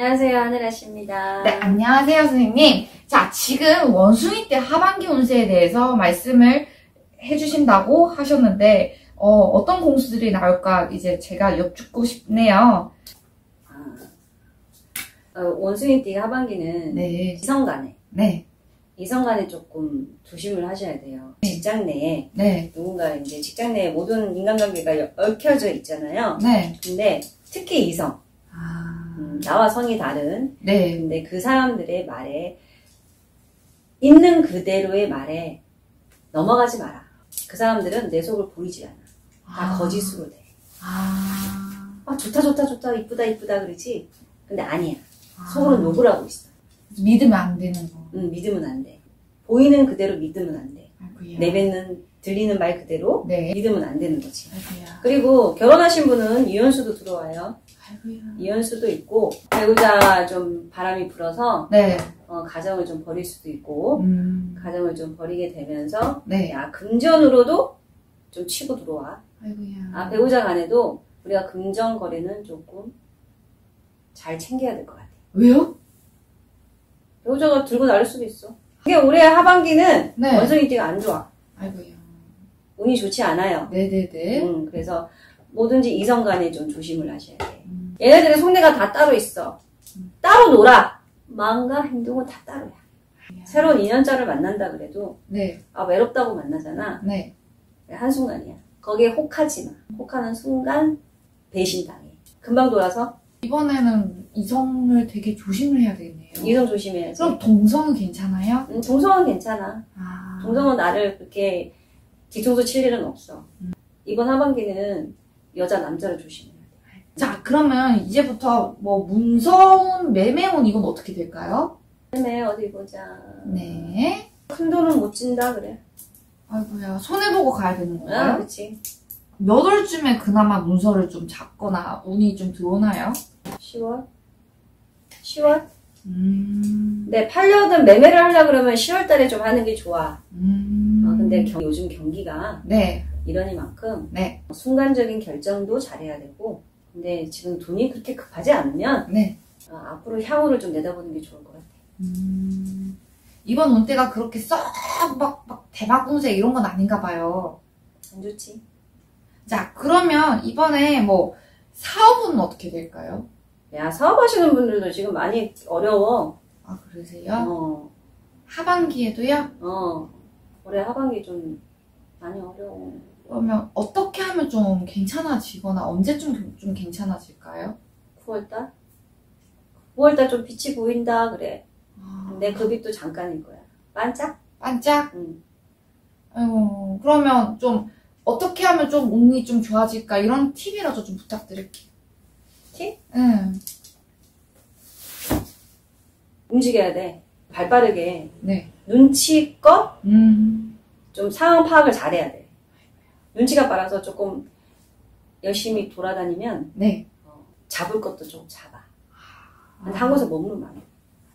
안녕하세요, 하늘아 씨입니다. 네, 안녕하세요, 선생님. 자, 지금 원숭이 때 하반기 운세에 대해서 말씀을 해주신다고 하셨는데, 어, 떤 공수들이 나올까 이제 제가 여쭙고 싶네요. 아, 어, 원숭이 띠 하반기는 네. 이성 간에, 네. 이성 간에 조금 조심을 하셔야 돼요. 네. 직장 내에 네. 누군가 이제 직장 내에 모든 인간관계가 여- 얽혀져 있잖아요. 네. 근데 특히 이성, 나와 성이 다른, 네. 근데 그 사람들의 말에 있는 그대로의 말에 넘어가지 마라. 그 사람들은 내 속을 보이지 않아. 다 아. 거짓으로 돼. 아. 아 좋다 좋다 좋다 이쁘다 이쁘다 그러지. 근데 아니야. 아. 속으로 욕을 하고 있어. 믿으면 안 되는 거. 응, 믿으면 안 돼. 보이는 그대로 믿으면 안 돼. 아이고야. 내뱉는 들리는 말 그대로 네. 믿으면 안 되는 거지. 아이고야. 그리고 결혼하신 분은 유연수도 들어와요. 아이고야. 유연수도 있고 배우자 좀 바람이 불어서 네. 어, 가정을 좀 버릴 수도 있고 음. 가정을 좀 버리게 되면서 네. 야 금전으로도 좀 치고 들어와. 아이고야. 아 배우자 간에도 우리가 금전 거래는 조금 잘 챙겨야 될 것 같아. 왜요? 배우자가 들고 나를 수도 있어. 이게 올해 하반기는 네. 원숭이띠가 안 좋아. 아이고야. 운이 좋지 않아요. 네네네. 음, 그래서 뭐든지 이성 간에 좀 조심을 하셔야 돼. 음. 얘네들의 속내가 다 따로 있어. 따로 놀아. 마음과 행동은 다 따로야. 새로운 인연자를 만난다 그래도 네. 아 외롭다고 만나잖아. 네. 한순간이야. 거기에 혹하지 마. 혹하는 순간 배신당해. 금방 돌아서 이번에는 이성을 되게 조심을 해야 되겠네요. 이성 조심해야지. 그럼 동성은 괜찮아요? 음, 동성은 괜찮아. 아. 동성은 나를 그렇게 뒤통수 칠 일은 없어. 이번 하반기는 여자 남자를 조심해야 돼. 자, 그러면 이제부터 뭐 문서운, 매매운 이건 어떻게 될까요? 그다음에 어디 보자. 네. 큰 돈은 못 진다 그래. 아이고야, 손해보고 가야 되는 아, 건가요? 그렇지. 몇 월쯤에 그나마 문서를 좀 잡거나 운이 좀 들어오나요? 10월? 10월? 음. 네, 팔려든 매매를 하려 그러면 10월 달에 좀 하는 게 좋아. 음. 어, 근데 경- 요즘 경기가 네. 이러니만큼 네. 순간적인 결정도 잘해야 되고 근데 지금 돈이 그렇게 급하지 않으면 네. 어, 앞으로 향후를 좀 내다보는 게 좋을 것 같아. 음. 이번 운때가 그렇게 썩 막, 막 대박 운세 이런 건 아닌가 봐요. 안 좋지? 자, 그러면 이번에 뭐 사업은 어떻게 될까요? 야, 사업하시는 분들도 지금 많이 어려워. 아, 그러세요? 어, 하반기에도요? 어. 올해 하반기 좀 많이 어려워. 그러면 어떻게 하면 좀 괜찮아지거나 언제쯤 좀 괜찮아질까요? 9월달? 9월달 좀 빛이 보인다 그래. 아, 근데 그 빛도 잠깐일 거야. 반짝? 반짝? 응. 아이고, 그러면 좀 어떻게 하면 좀 운이 좀 좋아질까 이런 팁이라도 좀 부탁드릴게요. 팁? 응. 움직여야 돼. 발 빠르게. 네. 눈치껏 음. 좀 상황 파악을 잘해야 돼. 눈치가 빨라서 조금 열심히 돌아다니면 네. 어, 잡을 것도 좀 잡아. 근데 한 곳에 머무르면 안 돼.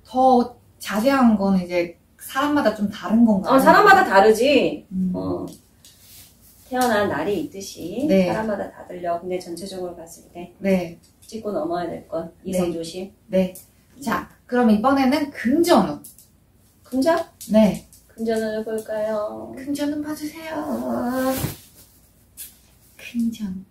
더 자세한 건 이제 사람마다 좀 다른 건가요? 어, 사람마다 다르지. 음. 어, 태어난 날이 있듯이 네. 사람마다 다 들려. 근데 전체적으로 봤을 때 네. 찍고 넘어야 될 건 이성 네. 조심. 네. 자, 그럼 이번에는 금전운. 금전? 네. 금전을 해볼까요? 금전운 봐주세요. 금전.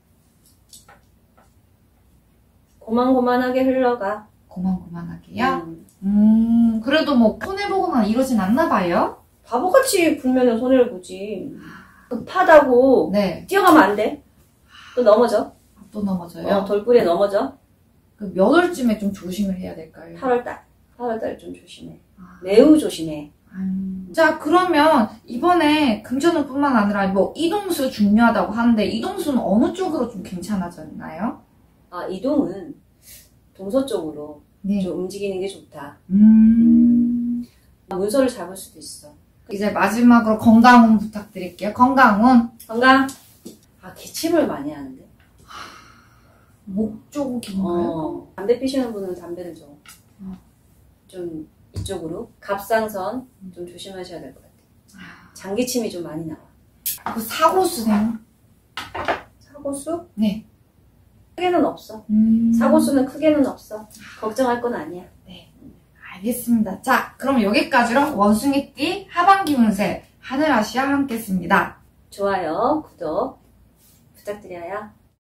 고만고만하게 흘러가. 고만고만하게요. 음. 음, 그래도 뭐 손해보거나 이러진 않나 봐요? 바보같이 불면은 손해를 보지. 급하다고 네. 뛰어가면 안 돼. 또 넘어져. 또 넘어져요. 어, 돌부리에 넘어져. 그 몇 월쯤에 좀 조심을 해야 될까요? 8월달. 8월달 좀 조심해. 아. 매우 조심해. 음. 자, 그러면 이번에 금전운뿐만 아니라 뭐 이동수 중요하다고 하는데 이동수는 어느 쪽으로 좀 괜찮아졌나요? 아, 이동은 동서 쪽으로 네. 좀 움직이는 게 좋다. 음. 문서를 잡을 수도 있어. 이제 마지막으로 건강운 부탁드릴게요. 건강운. 건강. 아, 기침을 많이 하는데. 목 쪽인가요? 어, 담배 피시는 분은 담배를 좀, 어. 좀 이쪽으로 갑상선 좀 조심하셔야 될 것 같아요. 아, 장기침이 좀 많이 나와. 그 사고수생. 사고수? 네. 크게는 없어. 음. 사고 수는 크게는 없어. 걱정할 건 아니야. 알겠습니다. 자, 그럼 여기까지로 원숭이띠 하반기 운세 하늘아시아 함께 했습니다. 좋아요, 구독 부탁드려요.